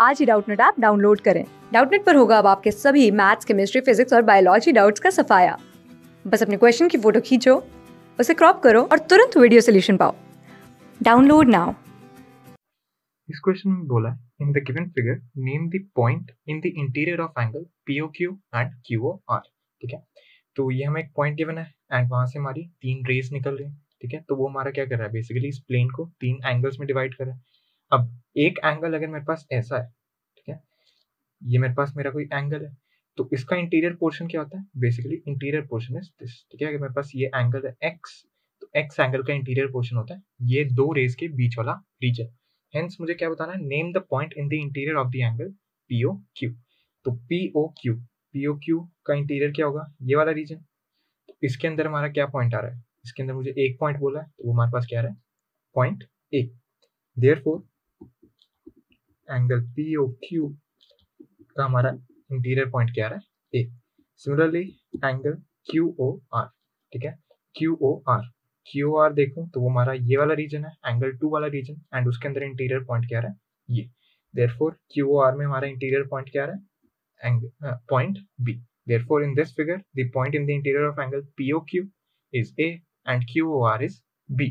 आज ही Doubtnut app download करें। डाउटनेट पर होगा अब आपके सभी मैथ्स, केमिस्ट्री, फिजिक्स और बायोलॉजी डाउट्स का सफाया। बस अपने क्वेश्चन की फ़ोटो खींचो, उसे क्रॉप करो और तुरंत वीडियो सोल्यूशन पाओ। Download now. इस क्वेश्चन में बोला in the given figure name the point in the interior of angle POQ and QOR ठीक है? तो ये हमें एक पॉइंट गिवन है एंड वहाँ से हमारी तीन रेस निकल रही है। ठीक है? तो वो हमारा क्या कर रहा है? बेसिकली इस प्लेन को तीन एंगल्स में डिवाइड कर रहा है। अब एक एंगल अगर मेरे पास ऐसा है, ठीक है? ये मेरे पास मेरा कोई एंगल है तो इसका इंटीरियर पोर्शन क्या होता है? Basically interior portion is this ठीक है? अगर मेरे पास ये एंगल है एक्स तो एक्स एंगल का इंटीरियर पोर्शन होता है। ये दो रेस के बीच वाला रीजन हेंस मुझे क्या बताना है? Name the point in the interior of the angle P O Q तो P O Q P O Q का इंटीरियर क्या होगा? ये वाला रीजन तो इसके अंदर हमारा क्या पॉइंट आ रहा है? इसके अंदर मुझे एक पॉइंट बोला है तो वो हमारे पास क्या आ रहा है? Point A there angle P O Q का हमारा इंटीरियर पॉइंट क्या रहा है? A similarly angle Q O R ठीक है? Q O R Q R देखूँ तो वो हमारा ये वाला रीजन है एंगल टू वाला रीजन एंड उसके अंदर इंटीरियर पॉइंट क्या रहा है? ये. Therefore Q O R में हमारा इंटीरियर पॉइंट क्या रहा है? Angle point B therefore in this figure the point in the interior of angle P O Q is A and Q O R is B